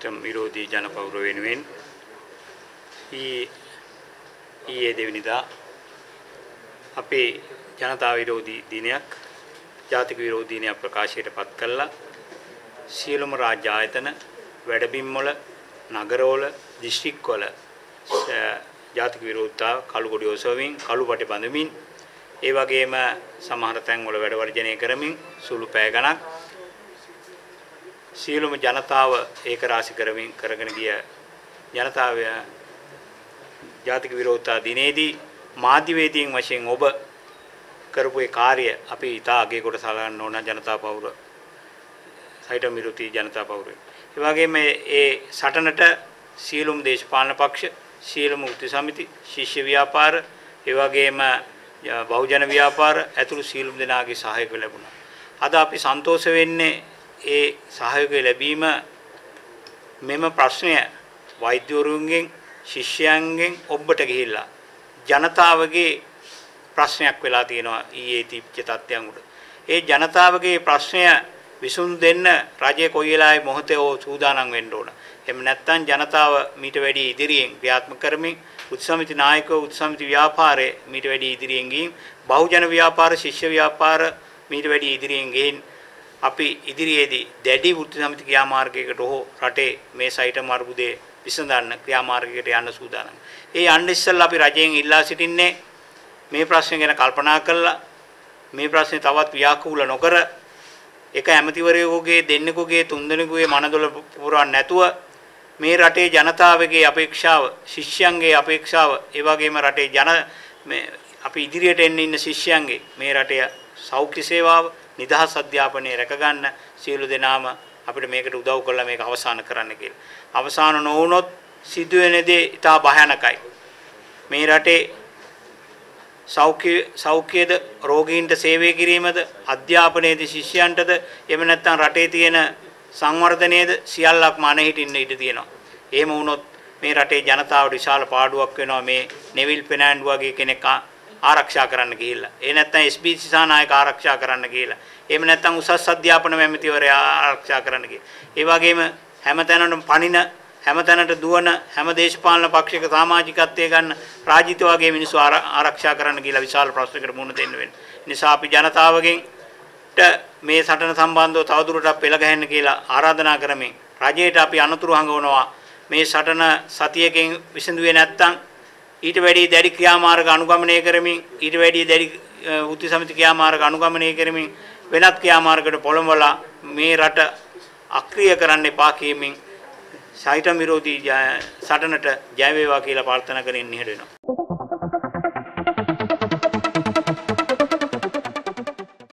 සයිටම් විරෝධී ජනපෞර වෙනුවෙන් ඊ ඊයේ දෙවනිදා අපේ ජනතා විරෝධී දිනයක් ජාතික විරෝධී දිනයක් ප්‍රකාශයට පත් කළා. සියලුම රාජ්‍ය ආයතන වැඩබිම්වල නගරවල දිස්ත්‍රික්කවල ජාතික විරෝධතා කළු කොඩි ඔසවමින් කළු පටි බඳමින් ඒ වගේම සමහර තැන්වල වැඩ වර්ජනය කරමින් සුළු පෑ ගණක් සියලුම ජනතාව ඒක රාශි කරමින් කරගෙන ගිය ජනතාව ජාතික විරෝධතා දිනේදී මාධ්‍යවේදීන් වශයෙන් ඔබ කරපු ඒ කාර්ය අපි ඉතා අගේ කොට සලකන්න ඕන ජනතා පෞර සයිටම් විරෝධී ජනතා පෞරය. ඒ වගේම ඒ සටනට සියලුම දේශපාලන පක්ෂ, සියලුම උත්ති සමිති, ශිෂ්‍ය ව්‍යාපාර, ඒ වගේම බහුජන ව්‍යාපාර ඇතුළු සියලුම දෙනාගේ සහයෝගය ලැබුණා. අද අපි සන්තෝෂ වෙන්නේ ඒ සහයෝගය ලැබීම මෙම ප්‍රශ්නය වෛද්‍යවරුන්ගෙන් ශිෂ්‍යයන්ගෙන් ඔබට ගිහිල්ලා ජනතාවගේ ප්‍රශ්නයක් වෙලා තියෙනවා ඊයේ තිබ්ච තත්ත්වයන් උඩ. ඒ ජනතාවගේ ප්‍රශ්නය විසුන් දෙන්න රජය කොයි වෙලාවේ මොහොතේ ඕ සූදානම් වෙන්න ඕන. එහෙම නැත්නම් ජනතාව මීට වැඩි ඉදිරියෙන් ක්‍රියාත්මක කරමින් උත්සමිති නායකව උත්සමිති ව්‍යාපාරයේ මීට වැඩි ඉදිරියෙන් ගිහින් බහුජන ව්‍යාපාර ශිෂ්‍ය ව්‍යාපාර මීට වැඩි ඉදිරියෙන් ගිහින් අපි ඉදිරියේදී දැඩි වෘත්ති සමිති ක්‍රියාමාර්ගයකට හෝ රටේ මේ සයිටම අර්බුදයේ විසඳන්න ක්‍රියාමාර්ගයකට යන්න සූදානම්. ඒ යන්න ඉස්සෙල්ලා අපි රජයෙන් ඉල්ලා සිටින්නේ මේ ප්‍රශ්න ගැන කල්පනා කරලා මේ ප්‍රශ්නේ තවත් ව්‍යාකූල නොකර එක ඇමතිවරයෙකුගේ දෙන්නෙකුගේ තුන්දෙනෙකුගේ මනදොල පුරවන්න නැතුව මේ රටේ ජනතාවගේ අපේක්ෂාව ශිෂ්‍යයන්ගේ අපේක්ෂාව ඒ වගේම රටේ ජන මේ අපි ඉදිරියට එන්න ඉන්න ශිෂ්‍යයන්ගේ මේ රටේ සෞඛ්‍ය සේවාව නිදහස් අධ්‍යාපනය රැකගන්න සියලු දෙනාම අපිට මේකට උදව් කරලා මේක අවසන් කරන්න කියලා. අවසන් නොවුනොත් සිදුවෙන දේ ඉතා භයානකයි. මේ රටේ සෞඛ්‍ය සෞඛ්‍යද රෝගීන්ට සේවය කිරීමද අධ්‍යාපනයේද ශිෂ්‍යයන්ටද එහෙම නැත්නම් රටේ තියෙන සංවර්ධනයේද සියල්ලක්ම අනහිටින්න ඉඩ තියෙනවා. එහෙම වුණොත් මේ රටේ ජනතාවට විශාල පාඩුවක් වෙනවා මේ නෙවිල් පෙනෑන්ඩු වගේ කෙනෙක් ආරක්ෂා කරන්න ගිහිල්ලා. ඒ නැත්නම් SBC සානායක ආරක්ෂා කරන්න ගිහිල්ලා. එහෙම නැත්නම් උසස් අධ්‍යාපන මැමතිවරයා ආරක්ෂා කරන්න ගිහිල්ලා. ඒ වගේම හැමතැනටම පණින හැමතැනට දුවන හැම දේශපාලන පක්ෂයක සමාජිකත්වයේ ගන්න රාජිත වගේ මිනිස්සු ආරක්ෂා කරන්න කියලා විශාල ප්‍රශ්නයකට මුහුණ දෙන්න වෙනවා. නිසා අපි ජනතාවගෙන් මේ සටන සම්බන්ධව තවදුරටත් පෙළ ගැහෙන්න කියලා ආරාධනා කරමින් රජයට අපි අනුතුරු හඟවනවා මේ සටන සතියකින් විසඳුවේ නැත්නම් ඊට වැඩි දැඩි ක්‍රියාමාර්ග අනුගමනය කරමින් ඊට වැඩි දැඩි උත්ති සමිති ක්‍රියාමාර්ග අනුගමනය කරමින් වෙනත් ක්‍රියාමාර්ගකට පොළඹවලා මේ රට අක්‍රිය කරන්න එපා කියමින් සයිටම් විරෝධී සටනට ජය වේවා කියලා ප්‍රාර්ථනා කරමින් ඉහෙට වෙනවා.